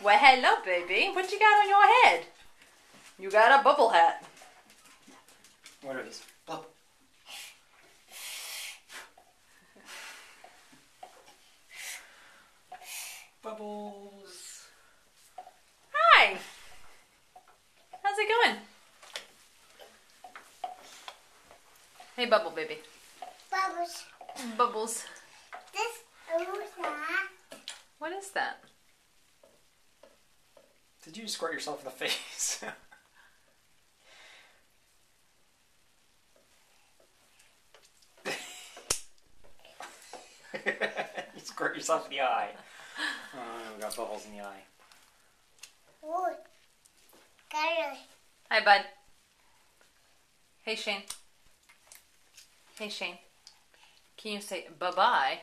Well, hello, baby. What you got on your head? You got a bubble hat. What are these? Bubble. Bubbles. Hi. How's it going? Hey, Bubble Baby. Bubbles. Bubbles. This oh, who's that? What is that? Did you squirt yourself in the face? you squirt yourself in the eye. Oh, we got bubbles in the eye. Wood. Carrot. Hi, bud. Hey, Shane. Hey, Shane. Can you say bye-bye?